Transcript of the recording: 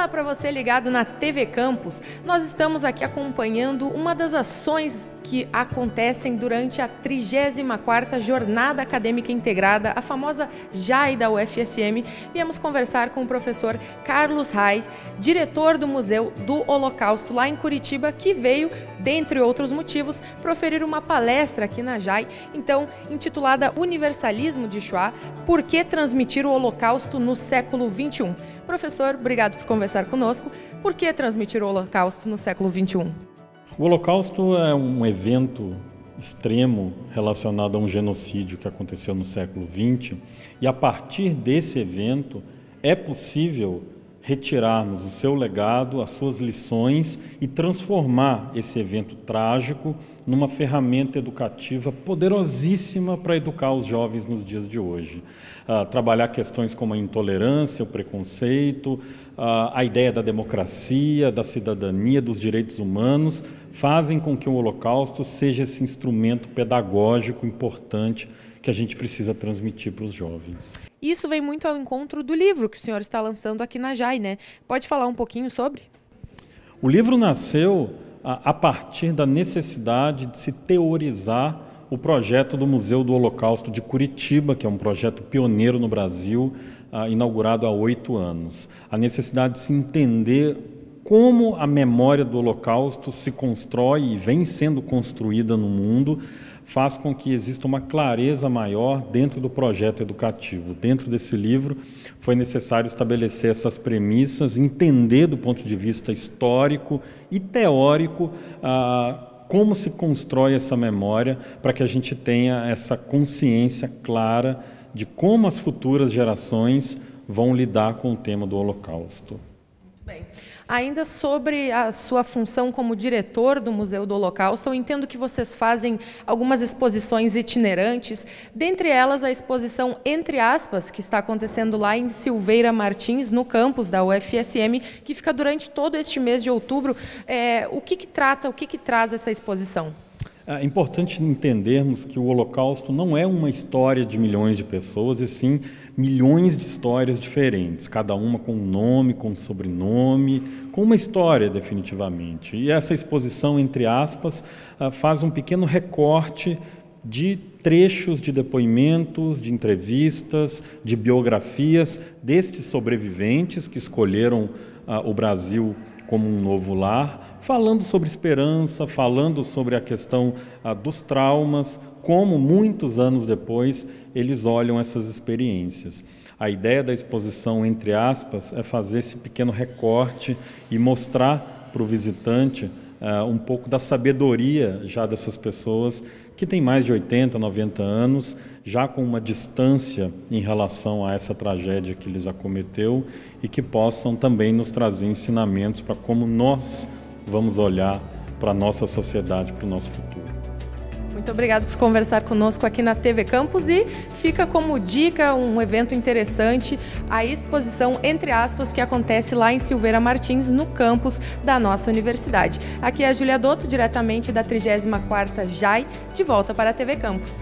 Olá para você ligado na TV Campus. Nós estamos aqui acompanhando uma das ações que acontecem durante a 34ª Jornada Acadêmica Integrada, a famosa JAI da UFSM. Viemos conversar com o professor Carlos Reis, diretor do Museu do Holocausto lá em Curitiba, que veio, dentre outros motivos, proferir uma palestra aqui na JAI, então intitulada Universalismo de Shoah, por que transmitir o Holocausto no século XXI? Professor, obrigado por conversar conosco. Por que transmitir o Holocausto no século XXI? O Holocausto é um evento extremo relacionado a um genocídio que aconteceu no século XX, e a partir desse evento é possível retirarmos o seu legado, as suas lições e transformar esse evento trágico numa ferramenta educativa poderosíssima para educar os jovens nos dias de hoje. Uh, trabalhar questões como a intolerância, o preconceito, uh, a ideia da democracia, da cidadania, dos direitos humanos, fazem com que o Holocausto seja esse instrumento pedagógico importante que a gente precisa transmitir para os jovens. Isso vem muito ao encontro do livro que o senhor está lançando aqui na JAI, né? Pode falar um pouquinho sobre? O livro nasceu a, a partir da necessidade de se teorizar o projeto do Museu do Holocausto de Curitiba, que é um projeto pioneiro no Brasil, uh, inaugurado há oito anos. A necessidade de se entender como a memória do Holocausto se constrói e vem sendo construída no mundo faz com que exista uma clareza maior dentro do projeto educativo. Dentro desse livro, foi necessário estabelecer essas premissas, entender do ponto de vista histórico e teórico ah, como se constrói essa memória para que a gente tenha essa consciência clara de como as futuras gerações vão lidar com o tema do Holocausto. Bem. Ainda sobre a sua função como diretor do Museu do Holocausto, eu entendo que vocês fazem algumas exposições itinerantes, dentre elas a exposição Entre Aspas, que está acontecendo lá em Silveira Martins, no campus da UFSM, que fica durante todo este mês de outubro. É, o que, que trata, o que, que traz essa exposição? É importante entendermos que o Holocausto não é uma história de milhões de pessoas, e sim milhões de histórias diferentes, cada uma com um nome, com um sobrenome, com uma história definitivamente. E essa exposição, entre aspas, ah, faz um pequeno recorte de trechos de depoimentos, de entrevistas, de biografias destes sobreviventes que escolheram uh, o Brasil como um novo lar, falando sobre esperança, falando sobre a questão ah, dos traumas, como muitos anos depois eles olham essas experiências. A ideia da exposição, entre aspas, é fazer esse pequeno recorte e mostrar para o visitante uh, um pouco da sabedoria já dessas pessoas que têm mais de 80, 90 anos, já com uma distância em relação a essa tragédia que lhes acometeu e que possam também nos trazer ensinamentos para como nós vamos olhar para a nossa sociedade, para o nosso futuro. Muito obrigado por conversar conosco aqui na TV Campus e fica como dica um evento interessante, a exposição entre aspas que acontece lá em Silveira Martins, no campus da nossa universidade. Aqui é a Julia Dotto, diretamente da 34ª JAI, de volta para a TV Campus.